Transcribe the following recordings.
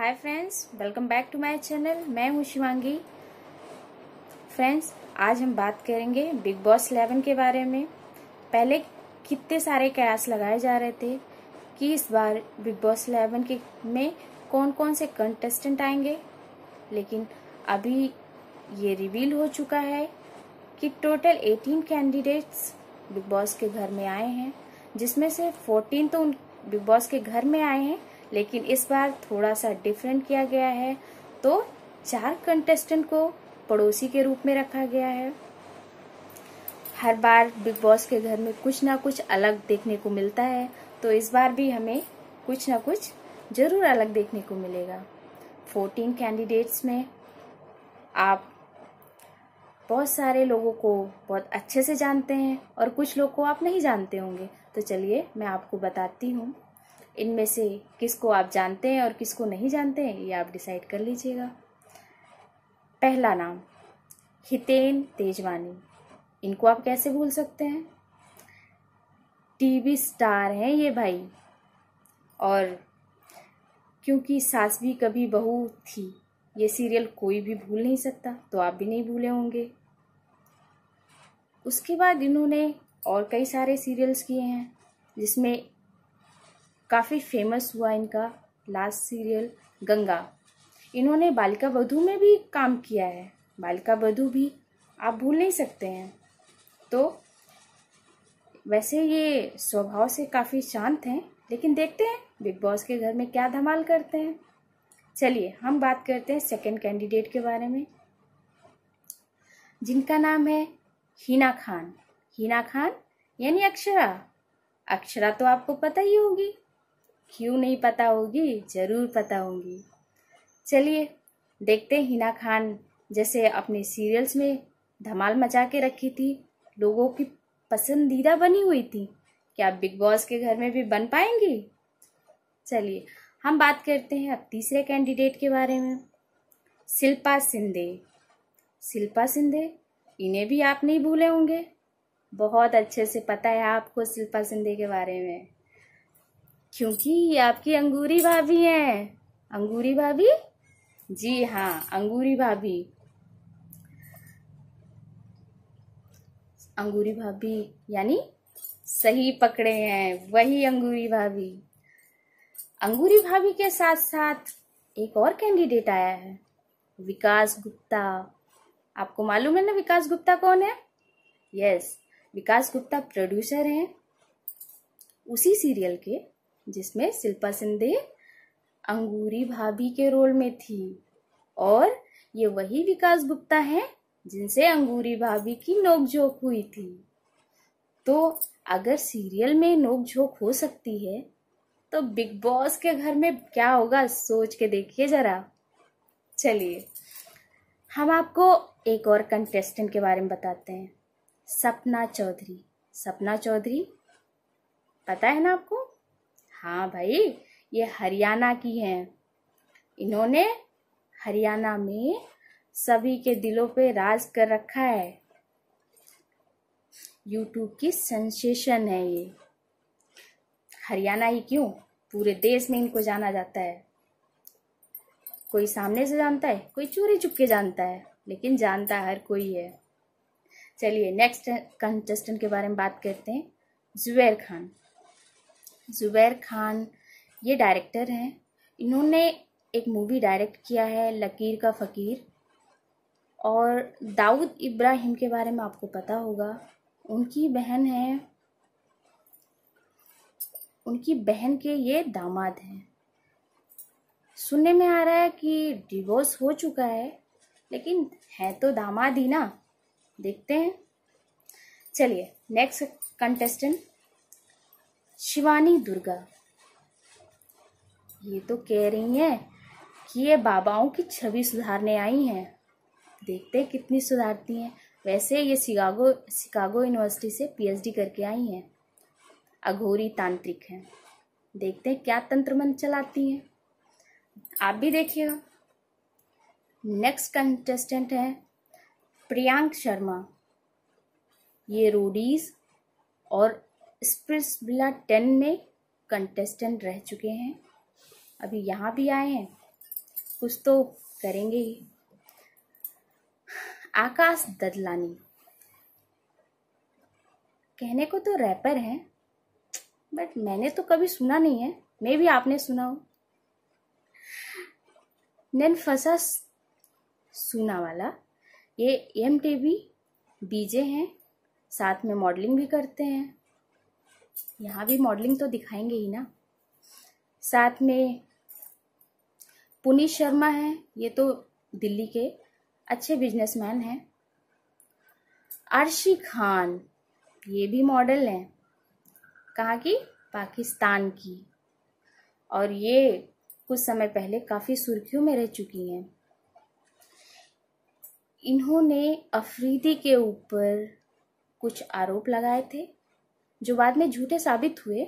Hi friends welcome back to my channel मैं हूँ Shivangi. Friends आज हम बात करेंगे बिग बॉस इलेवन के बारे में। पहले कितने सारे कयास लगाए जा रहे थे कि इस बार बिग बॉस इलेवन के में कौन कौन से कंटेस्टेंट आएँगे। लेकिन अभी ये रिवील हो चुका है कि टोटल 18 कैंडिडेट्स बिग बॉस के घर में आए हैं, जिसमें से 14 तो बिग बॉस के घर में आए हैं लेकिन इस बार थोड़ा सा डिफरेंट किया गया है। तो चार कंटेस्टेंट को पड़ोसी के रूप में रखा गया है। हर बार बिग बॉस के घर में कुछ ना कुछ अलग देखने को मिलता है। तो इस बार भी हमें कुछ ना कुछ ज़रूर अलग देखने को मिलेगा। 14 कैंडिडेट्स में आप बहुत सारे लोगों को बहुत अच्छे से जानते हैं और कुछ लोग को आप नहीं जानते होंगे। तो चलिए मैं आपको बताती हूँ। इनमें से किसको आप जानते हैं और किसको नहीं जानते हैं, ये आप डिसाइड कर लीजिएगा। पहला नाम, हितेन तेजवानी। इनको आप कैसे भूल सकते हैं? टीवी स्टार हैं ये भाई। और क्योंकि सास भी कभी बहू थी, ये सीरियल कोई भी भूल नहीं सकता तो आप भी नहीं भूले होंगे। उसके बाद इन्होंने और कई सारे सीरियल्स किए हैं, जिसमें काफ़ी फ़ेमस हुआ इनका लास्ट सीरियल गंगा। इन्होंने बालिका वधु में भी काम किया है। बालिका वधु भी, आप भूल नहीं सकते हैं। तो वैसे ये स्वभाव से काफ़ी शांत हैं, लेकिन देखते हैं, बिग बॉस के घर में क्या धमाल करते हैं। चलिए, हम बात करते हैं सेकंड कैंडिडेट के बारे में। जिनका नाम है हिना खान। हिना खान, यानी अक्षरा। अक्षरा तो आपको पता ही होगी। क्यों नहीं पता होगी? ज़रूर पता होगी। चलिए, देखते हिना खान जैसे अपने सीरियल्स में धमाल मचा के रखी थी, लोगों की पसंदीदा बनी हुई थी। क्या बिग बॉस के घर में भी बन पाएँगी? चलिए, हम बात करते हैं अब तीसरे कैंडिडेट के बारे में। शिल्पा सिंधे। शिल्पा सिंधे, इन्हें भी आप नहीं भूले होंगे। बहुत अच्छे से पता है आपको शिल्पा सिंधे के बारे में। क्योंकि ये आपकी अंगूरी भाभी हैं। अंगूरी भाभी? जी हाँ अंगूरी भाभी। अंगूरी भाभी यानी सही पकड़े हैं, वही अंगूरी भाभी। अंगूरी भाभी के साथ साथ एक और कैंडिडेट आया है, विकास गुप्ता। आपको मालूम है ना विकास गुप्ता कौन है? यस विकास गुप्ता प्रोड्यूसर हैं। उसी सीरियल के जिसमें शिल्पा सिंधे अंगूरी भाभी के रोल में थी। और ये वही विकास गुप्ता हैं जिनसे अंगूरी भाभी की नोकझोंक हुई थी। तो अगर सीरियल में नोकझोंक हो सकती है तो बिग बॉस के घर में क्या होगा सोच के देखिए जरा। चलिए, हम आपको एक और कंटेस्टेंट के बारे में बताते हैं, सपना चौधरी। सपना चौधरी, पता है ना आपको? हाँ भाई, ये हरियाणा की हैं। इन्होंने हरियाणा में सभी के दिलों पे राज कर रखा है। यूट्यूब की सेंसेशन है ये। हरियाणा ही क्यों? पूरे देश में इनको जाना जाता है। कोई सामने से जानता है, कोई चोरी चुपके जानता है, लेकिन जानता हर कोई है। चलिए नेक्स्ट कंटेस्टेंट के बारे में बात करते हैं, जुबैर खान। जुबैर खान, ये डायरेक्टर हैं। इन्होंने एक मूवी डायरेक्ट किया है, लकीर का फ़कीर। और दाऊद इब्राहिम के बारे में आपको पता होगा, उनकी बहन है। उनकी बहन के ये दामाद हैं। सुनने में आ रहा है कि डिवोर्स हो चुका है, लेकिन है तो दामाद ही ना। देखते हैं। चलिए नेक्स्ट कंटेस्टेंट शिवानी दुर्गा। ये तो कह रही हैं कि ये बाबाओं की छवि सुधारने आई हैं। देखते कितनी सुधारती हैं। वैसे ये शिकागो शिकागो यूनिवर्सिटी से पीएचडी करके आई हैं। अघोरी तांत्रिक हैं। देखते हैं क्या तंत्र मंत्र चलाती हैं। आप भी देखिएगा। नेक्स्ट कंटेस्टेंट है प्रियांक शर्मा। ये रोडीज और स्प्रिट्सविला टेन में कंटेस्टेंट रह चुके हैं। अभी यहाँ भी आए हैं। कुछ तो करेंगे। ही आकाश ददलानी। कहने को तो रैपर हैं बट मैंने तो कभी सुना नहीं है। मे भी आपने सुना हो। नैन फसा सुना वाला। ये एम टी बीजे हैं। साथ में मॉडलिंग भी करते हैं। यहाँ भी मॉडलिंग तो दिखाएँगे ही ना। साथ में पुनीत शर्मा है, ये तो दिल्ली के अच्छे बिजनेसमैन हैं। अर्शी खान, ये भी मॉडल हैं, कहाँ की? पाकिस्तान की। और ये कुछ समय पहले काफ़ी सुर्खियों में रह चुकी हैं। इन्होंने अफरीदी के ऊपर कुछ आरोप लगाए थे। जो बाद में झूठे साबित हुए।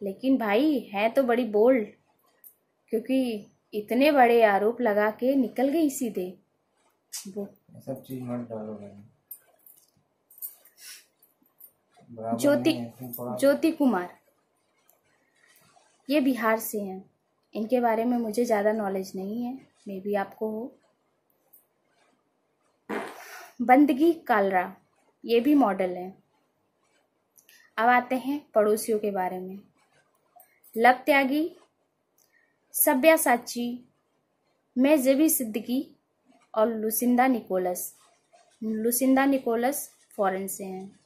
लेकिन भाई है तो बड़ी बोल्ड क्योंकि इतने बड़े आरोप लगा के निकल गई सीधे। वो सब चीज़ मत डालो ज्योति ज्योति कुमार। ये बिहार से हैं। इनके बारे में मुझे ज़्यादा नॉलेज नहीं है। मे बी आपको हो। बंदगी कालरा। ये भी मॉडल है। अब आते हैं पड़ोसियों के बारे में। लव त्यागी, सभ्या साची, मैं जेबी सिद्दीकी और Lucinda Nicholas. Lucinda Nicholas foreign से हैं।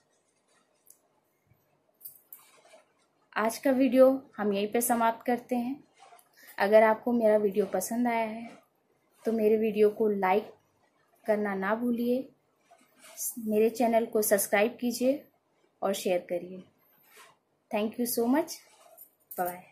आज का वीडियो हम यहीं पे समाप्त करते हैं। अगर आपको मेरा वीडियो पसंद आया है तो मेरे वीडियो को लाइक करना ना भूलिए। मेरे चैनल को सब्सक्राइब कीजिए। और शेयर करिए। Thank you so much bye